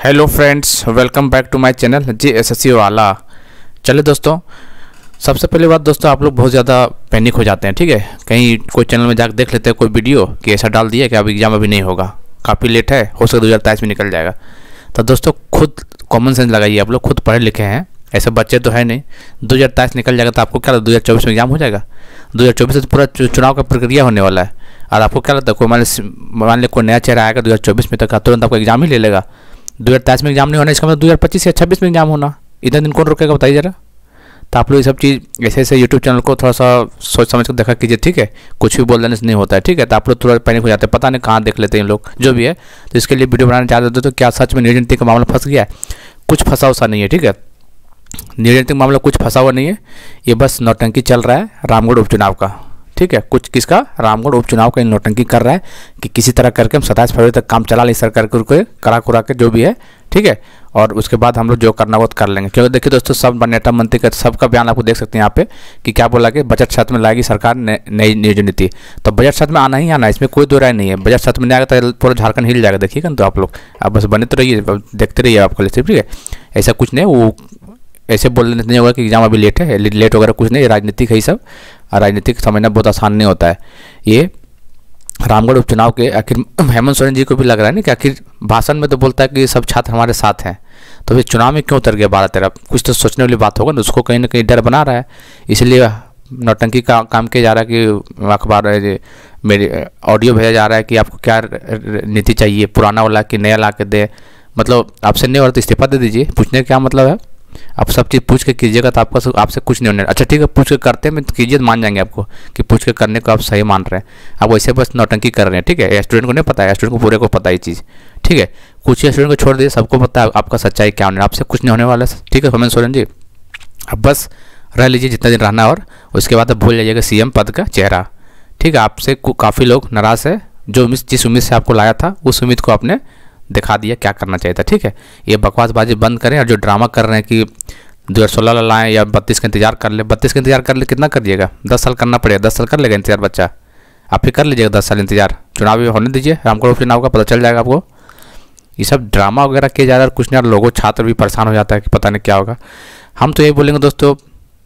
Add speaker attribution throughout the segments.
Speaker 1: Hello friends welcome back to my channel G S S C वाला। चलिए दोस्तों, सबसे पहले बात दोस्तों, आप लोग बहुत ज़्यादा पैनिक हो जाते हैं, ठीक है? कहीं कोई चैनल में जाकर देख लेते हैं, कोई वीडियो कि ऐसा डाल दिया कि अब एग्ज़ाम अभी नहीं होगा। काफ़ी लेट है, हो सकता दो हज़ार में निकल जाएगा। तो दोस्तों, खुद कॉमन सेंस लगाइए, आप लोग खुद पढ़े लिखे हैं, ऐसे बच्चे तो है नहीं। दो हज़ार तेईस निकल जाएगा तो आपको क्या लगता है, दो हज़ार चौबीस में एग्ज़ाम हो जाएगा? दो हज़ार चौबीस से तो पूरा चुनाव का प्रक्रिया होने वाला है। और आपको क्या लगता है, कोई मान मान ली कोई नया चेहरा आएगा दो हज़ार चौबीस में तक तुरंत आपको एग्ज़ाम ही ले लेगा? दो हज़ार तेईस में एग्ज़ाम नहीं होना, इसका मतलब दो हज़ार पच्चीस या छब्बीस में एग्ज़ाम होना। इतने दिन कौन रोकेगा, बताइए जरा। तो आप लोग ये सब चीज़, ऐसे ऐसे यूट्यूब चैनल को थोड़ा सा सोच समझ कर देखा कीजिए, ठीक है? कुछ भी बोल देने से नहीं होता है, ठीक है? तो आप लोग थोड़ा पैनिक हो जाते हैं, पता नहीं कहाँ देख लेते हैं लोग, जो भी है। तो इसके लिए वीडियो बनाने चाहते थे तो क्या सच में न्यूज़ का मामला फंस गया है? कुछ फंसा उसा नहीं है, ठीक है? न्यूज़ मामला कुछ फंसा हुआ नहीं है। ये बस नौटंकी चल रहा है, रामगढ़ उपचुनाव का। ठीक है, कुछ किसका? रामगढ़ उपचुनाव का नोटंकी कर रहा है कि किसी तरह करके हम सत्ताईस फरवरी तक काम चला लें सरकार के करा, कुरा के जो भी है, ठीक है? और उसके बाद हम लोग जो करना वो कर लेंगे। क्योंकि देखिए दोस्तों, सब नेता मंत्री का, सबका बयान आपको देख सकते हैं यहाँ पे कि क्या बोला कि बजट सत्र में लाएगी सरकार नई नियोजन नीति। तो बजट सत्र में आना ही आना इसमें कोई दो राय नहीं है। बजट सत्र में नहीं आएगा तो पूरा झारखंड हिल जाएगा देखिएगा तो आप लोग। आप बस बने तो रहिए देखते रहिए आपको ठीक है? ऐसा कुछ नहीं, वो ऐसे बोलने नहीं होगा कि एग्ज़ाम अभी लेट है, लेट वगैरह कुछ नहीं, राजनीतिक है ही सब। राजनीतिक समझना बहुत आसान नहीं होता है। ये रामगढ़ उपचुनाव के आखिर हेमंत सोरेन जी को भी लग रहा है ना कि आखिर भाषण में तो बोलता है कि सब छात्र हमारे साथ हैं। तो फिर चुनाव में क्यों उतर गया बारह तेरह? कुछ तो सोचने वाली बात होगा ना, उसको कहीं ना कहीं डर बना रहा है। इसलिए नौटंकी का काम किया जा रहा है कि अखबार मेरे, ऑडियो भेजा जा रहा है कि आपको क्या नीति चाहिए, पुराना वाला कि नया ला के दे। मतलब आपसे नहीं हो रहा तो इस्तीफा दे दीजिए, पूछने का क्या मतलब है? आप सब चीज़ पूछ के कीजिएगा तो आपका आपसे कुछ नहीं होने अच्छा ठीक है, पूछ के करते में तो कीजिए तो मान जाएँगे आपको कि पूछ के करने को आप सही मान रहे हैं। आप वैसे बस नौटंकी कर रहे हैं, ठीक है? स्टूडेंट को नहीं पता है स्टूडेंट को पूरे को पता है चीज़, ठीक है? कुछ स्टूडेंट को छोड़ दीजिए, सबको पता है आपका सच्चाई क्या होने आपसे कुछ नहीं होने वाला है ठीक है हेमंत सोरेन जी? अब बस रह लीजिए जितना दिन रहना और उसके बाद भूल जाइएगा सीएम पद का चेहरा। ठीक है, आपसे काफ़ी लोग नाराज़ है। जो जिस उम्मीद से आपको लाया था, उस उम्मीद को आपने दिखा दिया क्या करना चाहिए था, ठीक है? ये बकवासबाजी बंद करें और जो ड्रामा कर रहे हैं कि दो हज़ार सोलह लाएँ या बत्तीस का इंतज़ार कर ले, बत्तीस का इंतज़ार कर ले कितना कर दिएगा? दस साल करना पड़ेगा, दस साल कर लेगा इंतज़ार बच्चा। आप फिर कर लीजिएगा दस साल इंतज़ार। चुनाव होने दीजिए रामगढ़ उपचुनाव का पता चल जाएगा आपको। ये सब ड्रामा वगैरह किया जा रहा है कुछ नहीं लोगों, छात्र भी परेशान हो जाता है कि पता नहीं क्या होगा। हम तो यही बोलेंगे दोस्तों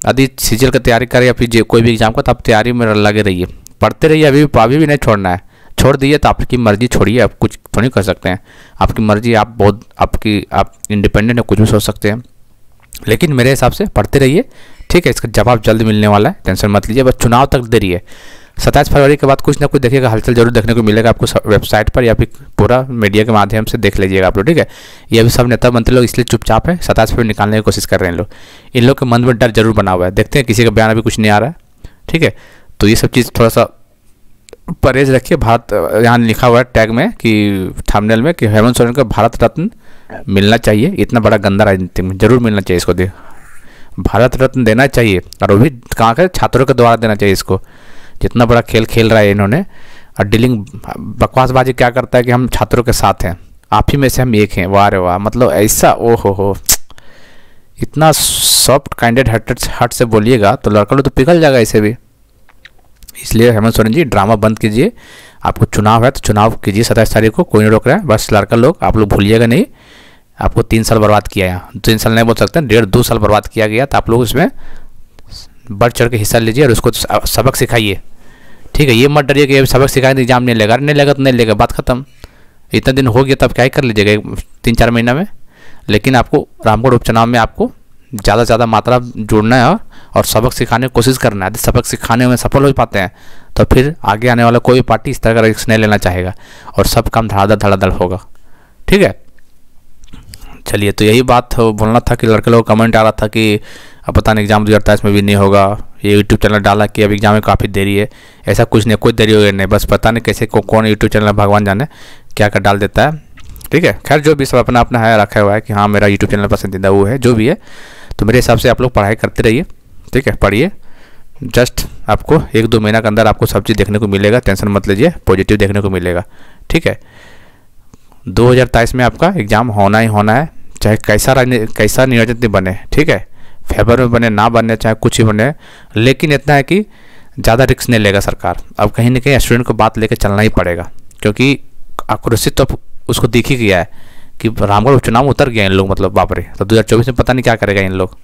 Speaker 1: यदि सीजल का तैयारी करें या फिर कोई भी एग्ज़ाम का तो आप तैयारी में लगे रहिए। पढ़ते रहिए, अभी अभी भी नहीं छोड़ना है। छोड़ दिए तो आपकी मर्ज़ी छोड़िए, आप कुछ थोड़ी कर सकते हैं। आपकी मर्ज़ी, आप बहुत, आपकी, आप इंडिपेंडेंट है, कुछ भी सोच सकते हैं। लेकिन मेरे हिसाब से पढ़ते रहिए, ठीक है? इसका जवाब जल्द मिलने वाला है, टेंशन मत लीजिए, बस चुनाव तक देरी है। सत्ताईस फरवरी के बाद कुछ ना कुछ देखिएगा, हलचल ज़रूर देखने को मिलेगा आपको वेबसाइट पर या फिर पूरा मीडिया के माध्यम से देख लीजिएगा आप लोग, ठीक है? ये अभी सब नेता मंत्री लोग इसलिए चुपचाप है, सत्ताईस फरवरी निकालने की कोशिश कर रहे हैं लोग। इन लोग के मन में डर ज़रूर बना हुआ है। देखते हैं, किसी का बयान अभी कुछ नहीं आ रहा है, ठीक है? तो ये सब चीज़ थोड़ा सा परहेज रखिए, भारत, यहाँ लिखा हुआ है टैग में कि, थंबनेल में कि हेमंत सोरेन को भारत रत्न मिलना चाहिए, इतना बड़ा गंदा राजनीति में ज़रूर मिलना चाहिए इसको, दे भारत रत्न देना चाहिए, और वो भी कहाँ के छात्रों के द्वारा देना चाहिए इसको। जितना बड़ा खेल खेल रहा है इन्होंने, और डीलिंग, बकवासबाजी क्या करता है कि हम छात्रों के साथ हैं, आप ही में से हम एक हैं, वाह रे वाह मतलब ऐसा ओ हो। हो इतना सॉफ्ट काइंडेड हट हट से बोलिएगा तो लड़का लोग तो पिघल जाएगा ऐसे भी। इसलिए हेमंत सोरेन जी, ड्रामा बंद कीजिए। आपको चुनाव है तो चुनाव कीजिए सत्ताईस तारीख को, कोई नहीं रोक रहा है, बस लड़का लोग, आप लोग भूलिएगा नहीं। आपको तीन साल बर्बाद किया है। तीन साल नहीं बोल सकते, डेढ़ दो साल बर्बाद किया गया तो आप लोग उसमें बढ़ चढ़ के हिस्सा लीजिए और उसको सबक सिखाइए। ठीक है, ये मत डरिए कि सबक सिखाए तो एग्ज़ाम नहीं लेगा। नहीं लेगा तो नहीं लेगा, बात खत्म। इतना दिन हो गया, तब क्या ही कर लीजिएगा तीन चार महीना में। लेकिन आपको रामगढ़ उपचुनाव में आपको ज़्यादा से ज़्यादा मात्रा जोड़ना है और सबक सिखाने की कोशिश करना है। सबक सिखाने में सफल हो पाते हैं तो फिर आगे आने वाला कोई पार्टी इस तरह का रिस्क नहीं लेना चाहेगा और सब काम धड़ाधड़ धड़ाधड़ होगा। ठीक है? चलिए तो यही बात बोलना था कि लड़के लोग कमेंट आ रहा था कि अब पता नहीं एग्ज़ाम दो हज़ार में भी नहीं होगा। ये यूट्यूब चैनल डाला कि अब एग्ज़ाम में काफ़ी देरी है। ऐसा कुछ नहीं कोई देरी हो नहीं। बस पता नहीं कैसे को, कौन यूट्यूब चैनल भगवान जाने क्या कर डाल देता है। ठीक है? खैर जो भी सब अपना अपना है रखा हुआ है कि हाँ मेरा यूट्यूब चैनल पसंदीदा वो है जो भी है। तो मेरे हिसाब से आप लोग पढ़ाई करते रहिए। ठीक है, पढ़िए। जस्ट आपको एक दो महीना के अंदर आपको सब चीज़ देखने को मिलेगा, टेंशन मत लीजिए, पॉजिटिव देखने को मिलेगा। ठीक है? दो हज़ार तेईस में आपका एग्ज़ाम होना ही होना है, चाहे कैसा कैसा नियोजित बने, ठीक है? फेवर में बने, ना बने, चाहे कुछ ही बने, लेकिन इतना है कि ज़्यादा रिक्स नहीं लेगा सरकार। अब कहीं ना कहीं स्टूडेंट को बात लेकर चलना ही पड़ेगा, क्योंकि आक्रोशित तो उसको दिख ही गया है कि रामगढ़ उपचुनाव उतर गया इन लोग मतलब बापरे तो दो हज़ार चौबीस में पता नहीं क्या करेगा इन लोग।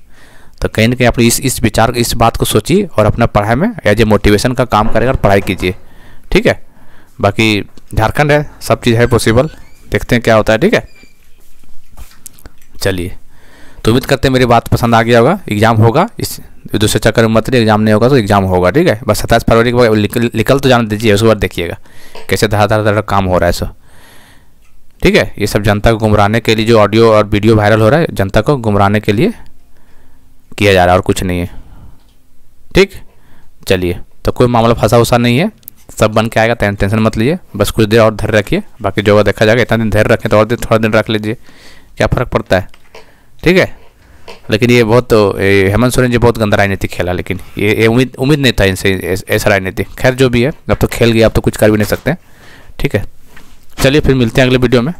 Speaker 1: तो कहीं ना कहीं आप इस इस विचार, इस बात को सोचिए और अपना पढ़ाई में एज ए मोटिवेशन का काम करेगा और पढ़ाई कीजिए। ठीक है? बाकी झारखंड है, सब चीज़ है पॉसिबल देखते हैं क्या होता है, ठीक है? चलिए। तो उम्मीद करते हैं मेरी बात पसंद आ गया होगा। एग्ज़ाम होगा, इस दूसरे चक्कर में मत एग्ज़ाम नहीं होगा तो एग्ज़ाम होगा, ठीक है? बस सत्ताईस फरवरी के बाद निकल तो जाने दीजिए, उसके बाद देखिएगा। कैसे धड़ा धड़ा धड़ा काम हो रहा है सब ठीक है? ये सब जनता को गुमराने के लिए जो ऑडियो और वीडियो वायरल हो रहा है, जनता को गुमराने के लिए किया जा रहा है और कुछ नहीं है। ठीक? चलिए तो कोई मामला फंसा उसा नहीं है। सब बन के आएगा टेंशन मत लीजिए। बस कुछ देर और धैर्य रखिए। बाकी जो देखा जाएगा, इतना दिन धैर्य रखें तो और दिन, थोड़ा दिन रख लीजिए। क्या फ़र्क पड़ता है? ठीक है? लेकिन ये बहुत हेमंत सोरेन जी बहुत गंदा राजनीति खेला, लेकिन ये उम्मीद उम्मीद नहीं था इनसे ऐसा राजनीति। खैर, जो भी है, अब तो खेल गया, अब तो कुछ कर भी नहीं सकते। ठीक है? चलिए, फिर मिलते हैं अगले वीडियो में।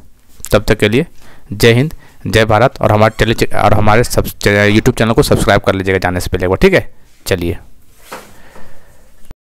Speaker 1: तब तक के लिए, जय हिंद। जय भारत और हमारे टेली और हमारे सब यूट्यूब चैनल को सब्सक्राइब कर लीजिएगा जाने से पहले ठीक है? चलिए।